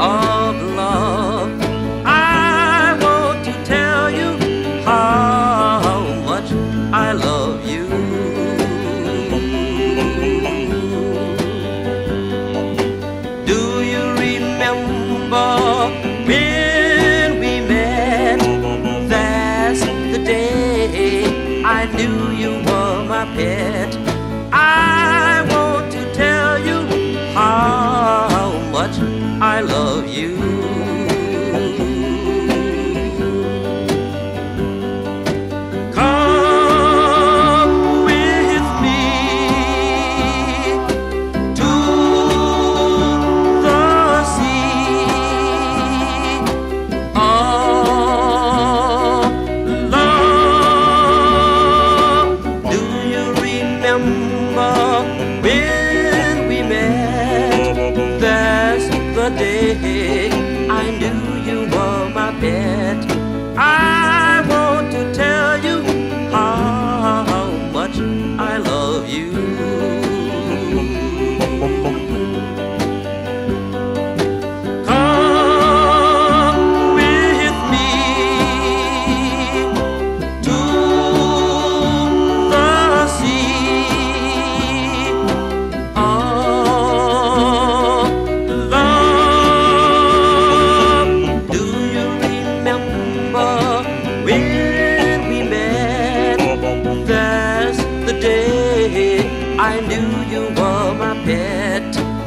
of love. I want to tell you how much I love you. Do you remember when we met? That's the day I knew you were my pet. Day I knew you were my pet. I want to tell you how much I love you. Day I knew you were my pet.